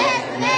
Yes,